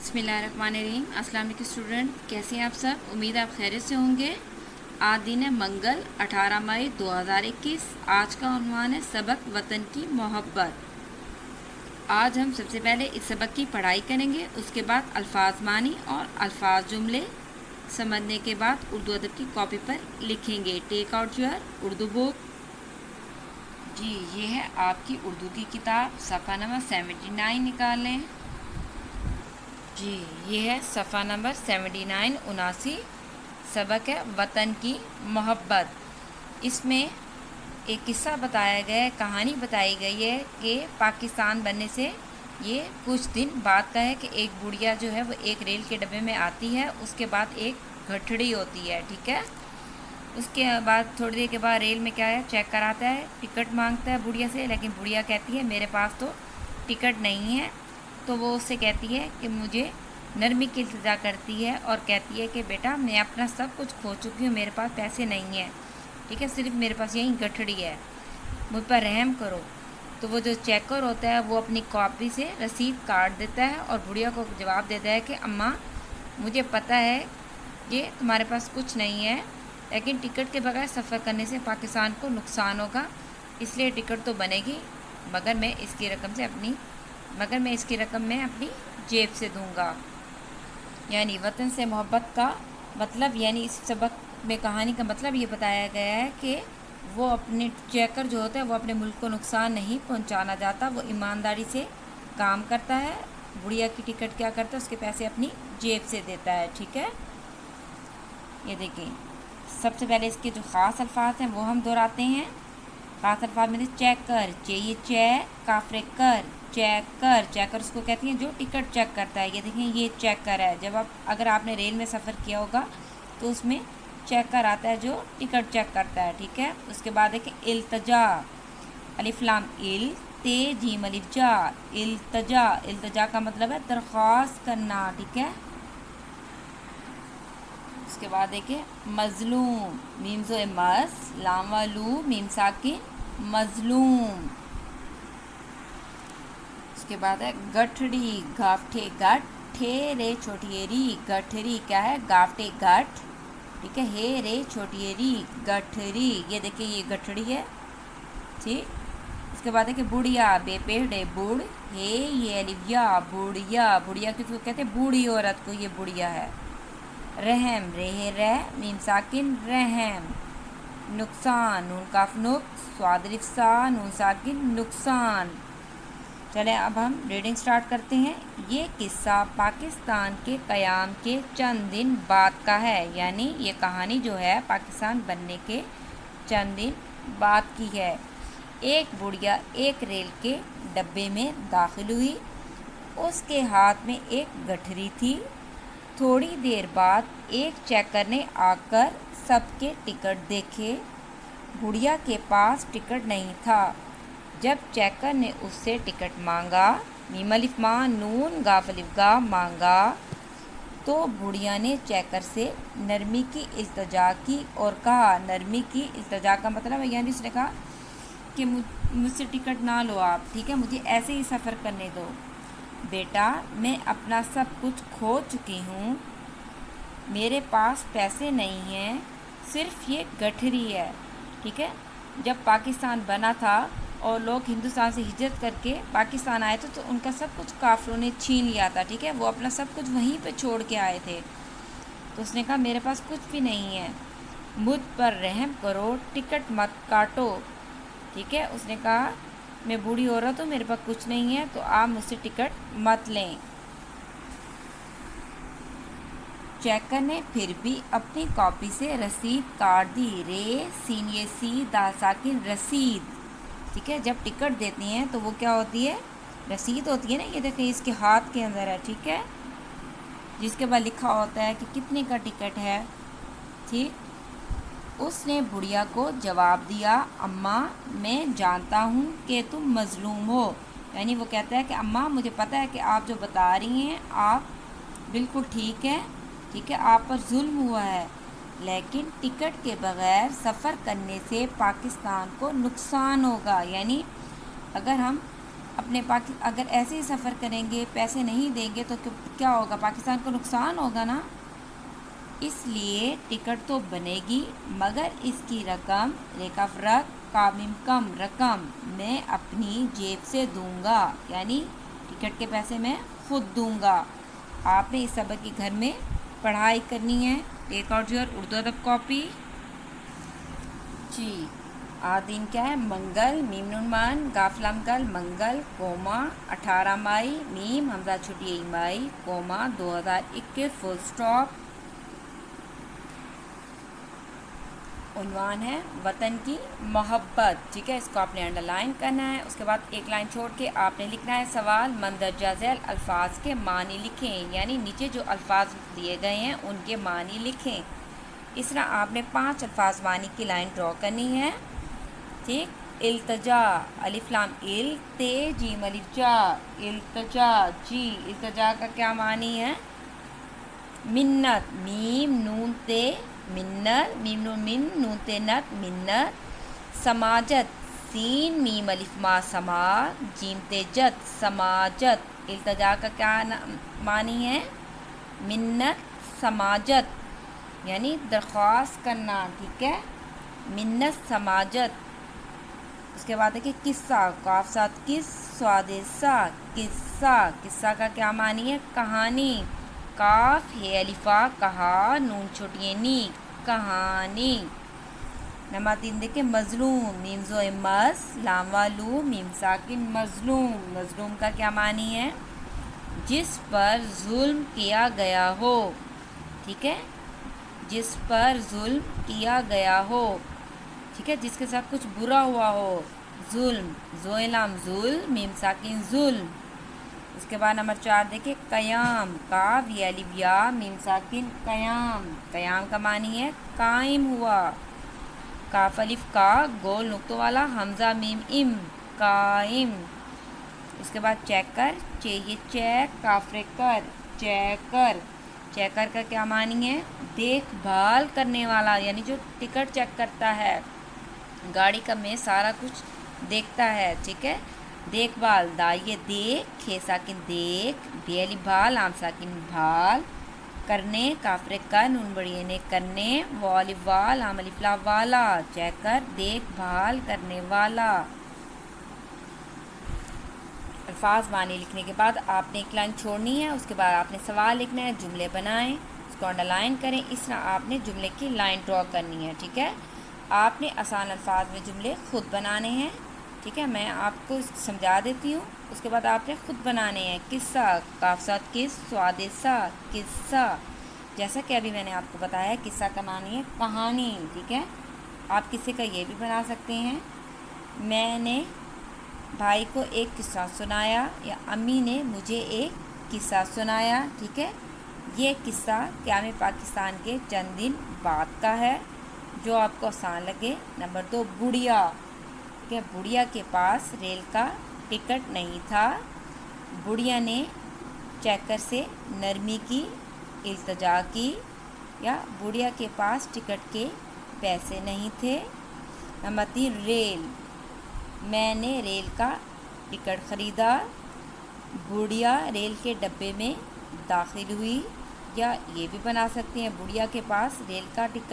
बसमीम अस्सलाम स्टूडेंट, कैसे हैं आप सब? उम्मीद आप खैरियत से होंगे। आज दिन है मंगल 18 मई 2021 आज का उन्वान है सबक वतन की मोहब्बत। आज हम सबसे पहले इस सबक की पढ़ाई करेंगे। उसके बाद अल्फाज मानी और अल्फाज जुमले समझने के बाद उर्दू अदब की कॉपी पर लिखेंगे। Take out your Urdu book. जी, ये है आपकी उर्दू की किताब। सफ़ा नंबर सेवेंटी नाइन निकाल जी, ये है सफ़ा नंबर सेवेंटी नाइन, उनासी, सबक है, वतन की मोहब्बत। इसमें एक किस्सा बताया गया है, कहानी बताई गई है कि पाकिस्तान बनने से ये कुछ दिन बाद का है कि एक बुढ़िया जो है, वो एक रेल के डब्बे में आती है, उसके बाद एक घटड़ी होती है, ठीक है? उसके बाद थोड़ी देर के बाद रेल में क्या है, चेक कराता है, टिकट माँगता है बुढ़िया से, लेकिन बुढ़िया कहती है, मेरे पास तो टिकट नहीं है। तो वो उससे कहती है कि मुझे नरमी की इल्तजा करती है और कहती है कि बेटा मैं अपना सब कुछ खो चुकी हूँ, मेरे पास पैसे नहीं हैं। ठीक है? सिर्फ़ मेरे पास यही गठड़ी है। मुझ पर रहम करो। तो वो जो चेकर होता है, वो अपनी कॉपी से रसीद काट देता है और बुढ़िया को जवाब देता है कि, अम्मा, मुझे पता है कि तुम्हारे पास कुछ नहीं है, लेकिन टिकट के बगैर सफ़र करने से पाकिस्तान को नुकसान होगा, इसलिए टिकट तो बनेगी, मगर मैं इसकी रकम से अपनी मगर मैं इसकी रकम मैं अपनी जेब से दूँगा। यानी वतन से मोहब्बत का मतलब यानी इस सबक में कहानी का मतलब ये बताया गया है कि वो अपने चेकर जो होता है, वो अपने मुल्क को नुकसान नहीं पहुंचाना चाहता। वो ईमानदारी से काम करता है। बुढ़िया की टिकट क्या करता है, उसके पैसे अपनी जेब से देता है, ठीक है? ये देखिए, सबसे पहले इसके जो ख़ास अल्फाज हैं, वो हम दोहराते हैं। ख़ास अल्फाज में चेक कर चाहिए चेक काफरे कर। चेकर चेकर उसको कहती हैं, जो टिकट चेक करता है, ये देखें, ये चेकर है। जब आप, अगर आपने रेल में सफ़र किया होगा तो उसमें चेकर आता है जो टिकट चेक करता है, ठीक है? उसके बाद देखें, इल्तजा अलिफ्लाम इल, ते, जीम अलिफजा इल्तजा इल्तजा का मतलब है दरख्वास्त करना, ठीक है? उसके बाद देखिए मजलूम मीमजो मस लामलू मीम मजलूम। उसके बाद है गठड़ी गाफठे गठ ठे रे छोटियरी, गठरी, क्या है? गाफटे गठ, ठीक है? हे रे छोटियरी, गठरी, ये देखिए ये गठड़ी है ठीक उसके बाद देखिए बुढ़िया, बेपेड़े, बुढ़, हे, ये अलिविया बुढ़िया बुढ़िया किसको कहते हैं? बूढ़ी औरत को ये बुढ़िया है। रहम, रेह, रह, मीम, साकिन, रहम, नुकसान, नून, काफ, नुक स्वादरिफ्सा नून, साकिन, नुकसान। चलें, अब हम रीडिंग स्टार्ट करते हैं। ये किस्सा पाकिस्तान के क़याम के चंद दिन बाद का है। यानी ये कहानी जो है, पाकिस्तान बनने के चंद दिन बाद की है। एक बुढ़िया एक रेल के डब्बे में दाखिल हुई। उसके हाथ में एक गठरी थी। थोड़ी देर बाद एक चेकर ने आकर सबके टिकट देखे। बुढ़िया के पास टिकट नहीं था। जब चैकर ने उससे टिकट मांगा मीमलिफ माँ नून गाफलिफगा मांगा तो बुढ़िया ने चैकर से नरमी की इल्तजा की और कहा, नरमी की इल्तजा का मतलब यानी उसने कहा कि मुझसे टिकट ना लो आप, ठीक है, मुझे ऐसे ही सफ़र करने दो। बेटा, मैं अपना सब कुछ खो चुकी हूँ, मेरे पास पैसे नहीं हैं, सिर्फ़ ये गठरी है, ठीक है? जब पाकिस्तान बना था और लोग हिंदुस्तान से हिजरत करके पाकिस्तान आए थे तो उनका सब कुछ काफरों ने छीन लिया था, ठीक है? वो अपना सब कुछ वहीं पे छोड़ के आए थे। तो उसने कहा, मेरे पास कुछ भी नहीं है। मुझ पर रहम करो, टिकट मत काटो। ठीक है? उसने कहा, मैं बूढ़ी हो रहा तो मेरे पास कुछ नहीं है तो आप मुझसे टिकट मत लें। चेकर ने फिर भी अपनी कॉपी से रसीद काट दी। रे सीनियर सी, दासाकिन रसीद। ठीक है? जब टिकट देती हैं तो वो क्या होती है? रसीद होती है ना, ये देखिए इसके हाथ के अंदर है, ठीक है? जिसके बाद लिखा होता है कि कितने का टिकट है, ठीक? उसने बुढ़िया को जवाब दिया, अम्मा, मैं जानता हूँ कि तुम मज़लूम हो। यानी वो कहता है कि, अम्मा, मुझे पता है कि आप जो बता रही हैं, आप बिल्कुल ठीक हैं, ठीक है? आप पर जुल्म हुआ है। लेकिन टिकट के बगैर सफ़र करने से पाकिस्तान को नुकसान होगा। यानी अगर हम अपने पाकि, अगर ऐसे ही सफ़र करेंगे, पैसे नहीं देंगे तो क्या होगा? पाकिस्तान को नुकसान होगा ना? इसलिए टिकट तो बनेगी, मगर इसकी रकम, रेखा फ़र्क कामिम कम रकम, मैं अपनी जेब से दूँगा। यानी टिकट के पैसे मैं ख़ुद दूँगा। आपने इस सबक की घर में पढ़ाई करनी है? टेक आउट योर उर्दू अदब कॉपी जी आदिन क्या है? मंगल मीम नुमान गाफलम कल, मंगल, कोमा, अठारह मई मीम हमजा छुट्टी मई, कोमा, दो हज़ार इक्कीस फुल स्टॉप उनवान है, वतन की मोहब्बत, ठीक है? इसको आपने अंडरलाइन करना है। उसके बाद एक लाइन छोड़ के आपने लिखना है सवाल, मंदरजा झैल अल्फाज के मानी लिखें, यानी नीचे जो अल्फाज दिए गए हैं, उनके मानी लिखें। इस तरह आपने पाँच अल्फाज मानी की लाइन ड्रॉ करनी है, ठीक? इल्तजा अलिफ्लाम इल, ते जी मलिजा इल्तजा, जी, इल्तजा का क्या मानी है? मिन्नत, मीम, नून, ते मिन्नत मीम नून मिन नून ते नत मिन्नत समाजत सीन मीम अलिफ मा समा जीम ते जत समाजत इल्तजा का क्या मानी है मिन्नत समाजत यानी दरख्वास्त करना ठीक है मिन्नत समाजत उसके बाद है कि किस्सा काफ साथ किस स्वादेसा किस्सा किस्सा का क्या मानी है कहानी काफ है अलिफा कहा नून छोटिए नी कहानी। नंबर तीन देखे, मजलूम मीम जो मस लामवालू मीम साकिन मजलूम। मजलूम का क्या मानी है? जिस पर जुल्म किया गया हो, ठीक है? जिस पर जुल्म किया गया हो, ठीक है? जिसके साथ कुछ बुरा हुआ हो, जुल्म जोलाम जुल्म मीम साकिन जुल्म। उसके बाद नंबर चार, देखिए, कयाम काफ या मीम साकिन, कयाम। कयाम का मानी है कायम हुआ। काफ का गोल नुक्तों वाला, हमजा, मीम, इम, कायम। उसके बाद चेक कर, चाहिए चेक, काफरे कर चेकर चेकर का क्या मानी है? देखभाल करने वाला, यानी जो टिकट चेक करता है। गाड़ी का में सारा कुछ देखता है, ठीक है? देखभाल दाइए देख खे साकिन देख बेली भाल आम साकिन भाल, करने, काफरे कर नून बड़िए ने करने वॉलीबॉल आम अलिफ्ला वाला चेकर देखभाल करने वाला। अल्फाज मानी लिखने के बाद आपने एक लाइन छोड़नी है, उसके बाद आपने सवाल लिखना है, जुमले बनाएँ, उसको अंडरलाइन करें, इस तरह आपने जुमले की लाइन ड्रॉ करनी है, ठीक है? आपने आसान अल्फाज में जुमले खुद बनाने हैं। ठीक है, मैं आपको समझा देती हूँ। उसके बाद आपने ख़ुद बनाने हैं। किस्सा काफसात किस स्वादिसा किस्सा। जैसा कि अभी मैंने आपको बताया, किस्सा का है, कहानी, ठीक है? आप किसी का ये भी बना सकते हैं। मैंने भाई को एक किस्सा सुनाया, या अम्मी ने मुझे एक किस्सा सुनाया, ठीक है? ये किस्सा क्या में पाकिस्तान के चंद दिन बाद का है, जो आपको आसान लगे। नंबर दो, बुढ़िया। कि बुढ़िया के पास रेल का टिकट नहीं था। बुढ़िया ने चैकर से नरमी की, इल्तजा की या बुढ़िया के पास टिकट के पैसे नहीं थे। नंबर तीन, रेल। मैंने रेल का टिकट ख़रीदा। बुढ़िया रेल के डब्बे में दाखिल हुई। या ये भी बना सकते हैं। बुढ़िया के पास रेल का टिकट